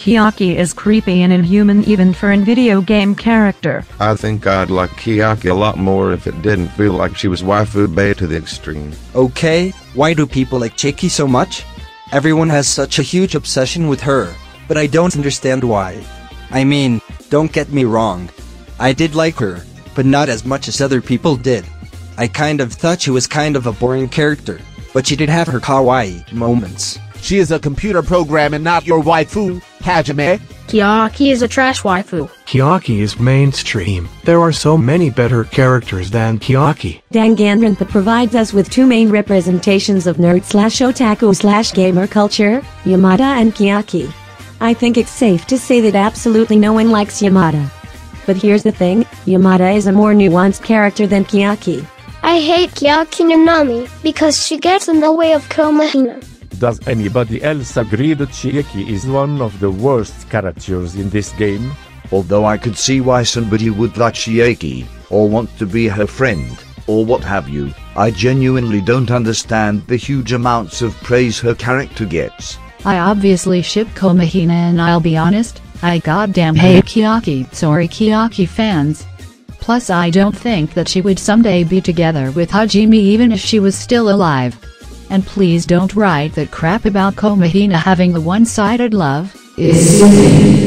Kiyaki is creepy and inhuman even for a video game character. I think I'd like Kiyaki a lot more if it didn't feel like she was waifu bait to the extreme. Okay, why do people like Chiki so much? Everyone has such a huge obsession with her, but I don't understand why. I mean, don't get me wrong. I did like her, but not as much as other people did. I kind of thought she was kind of a boring character, but she did have her kawaii moments. She is a computer program and not your waifu, Hajime. Kiyaki is a trash waifu. Kiyaki is mainstream. There are so many better characters than Kiyaki. Danganronpa provides us with two main representations of nerd slash otaku slash gamer culture, Yamada and Kiyaki. I think it's safe to say that absolutely no one likes Yamada. But here's the thing, Yamada is a more nuanced character than Kiyaki. I hate Kiyaki Nanami because she gets in the way of Komahina. Does anybody else agree that Chieki is one of the worst characters in this game? Although I could see why somebody would like Shieki, or want to be her friend, or what have you, I genuinely don't understand the huge amounts of praise her character gets. I obviously ship Komahina and I'll be honest, I goddamn hate Kiyaki. Sorry Kiyaki fans. Plus I don't think that she would someday be together with Hajime even if she was still alive. And please don't write that crap about Komahina having a one-sided love. It's